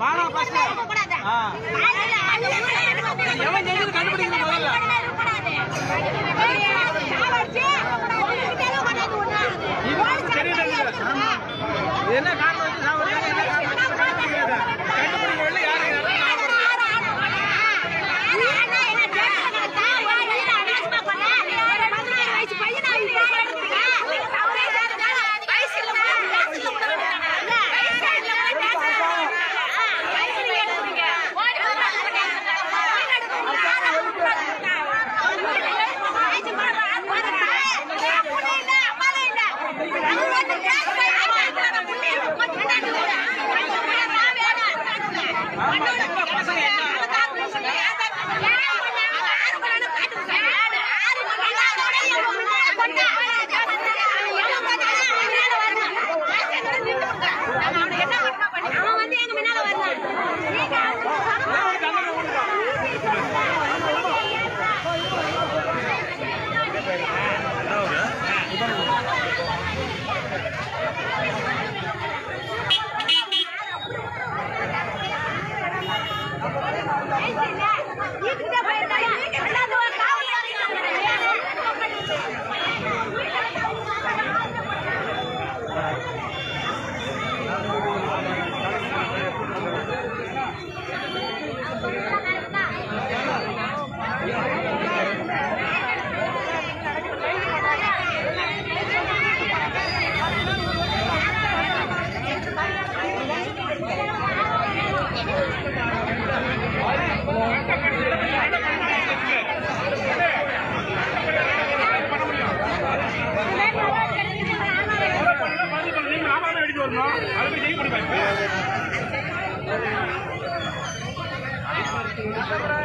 வாடா பஸ்ல 奶奶，你这边。வரணும்